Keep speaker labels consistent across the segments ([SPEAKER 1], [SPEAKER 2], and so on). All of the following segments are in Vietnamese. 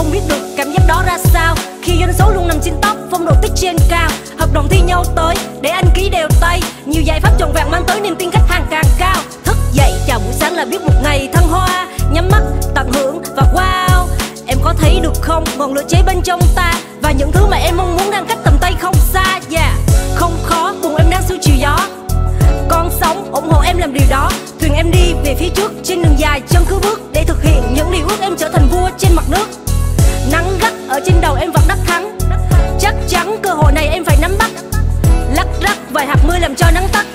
[SPEAKER 1] không biết được cảm giác đó ra sao. Khi doanh số luôn nằm trên tóc Phong độ tích trên cao. Hợp đồng thi nhau tới, Để anh ký đều tay. Nhiều giải pháp trọn vẹn mang tới niềm tin khách hàng càng cao. Thức dậy chào buổi sáng là biết một ngày thăng hoa. Nhắm mắt, tận hưởng và wow. Em có thấy được không? Ngọn lửa cháy bên trong ta. Và những thứ mà em mong muốn đang cách tầm tay không xa. Yeah. Không khó, cùng em đang siêu chiều gió. Con sống ủng hộ em làm điều đó. Thuyền em đi về phía trước trên đường dài, chân cứ bước để thực hiện những điều ước em trở thành vua trên mặt nước nắng trên đầu em vẫn đắc thắng. Chắc chắn cơ hội này em phải nắm bắt. Lắc rắc vài hạt mưa làm cho nắng tắt.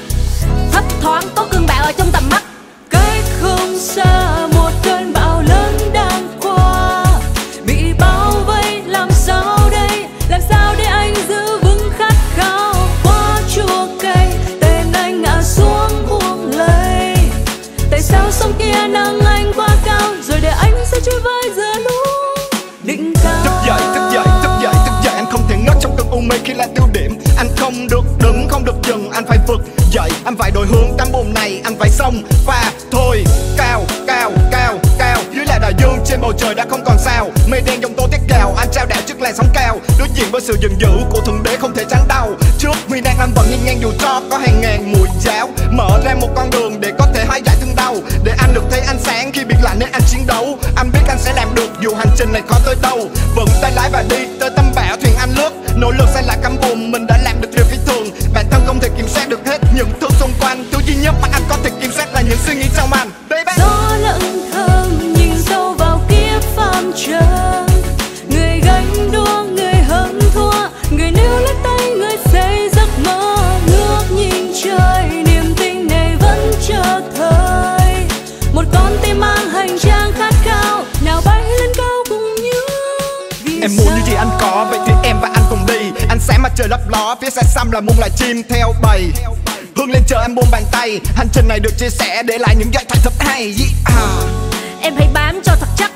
[SPEAKER 2] Sông
[SPEAKER 3] và thôi, cao cao cao cao. Dưới là đại dương trên bầu trời đã không còn sao. Mây đen dòng tố tiết gào, anh trao đảo trước làn sóng cao. Đối diện với sự giận dữ của thượng đế không thể tránh đau. Trước nguy nan anh vẫn nghiêng ngang dù cho có hàng ngàn mùi giáo. Mở ra một con đường để có thể hóa giải thương đau. Để anh được thấy ánh sáng khi biệt lạnh nên anh chiến đấu. Anh biết anh sẽ làm được, dù hành trình này khó tới đâu. Vững tay lái và đi tới tâm bão, thuyền anh lướt. Nỗ lực xây lại cắm bùn, mình đã làm được điều phi thường. Bản thân không thể kiểm soát được hết những thứ xung quanh. Thứ duy nhất mà anh có thể là những suy nghĩ trong anh baby.
[SPEAKER 2] Gió lặng thầm nhìn sâu vào kiếp phàm trần. Người gánh đua người hơn thua người níu lấy tay người xây giấc mơ. Ngước nhìn trời niềm tin này vẫn chờ thời. Một con tim mang hành trang khát khao nào bay lên cao cùng nhau. Vì
[SPEAKER 3] Em muốn
[SPEAKER 2] sao?
[SPEAKER 3] những gì anh có Vậy thì em và anh cùng đi. Ánh sáng mặt trời lấp ló Phía xa xăm là muôn loài chim theo bầy Hướng lên chờ em buông bàn tay. Hành trình này được chia sẻ Để lại những giai thoại thật hay. Yeah.
[SPEAKER 1] Em hãy bám cho thật chắc.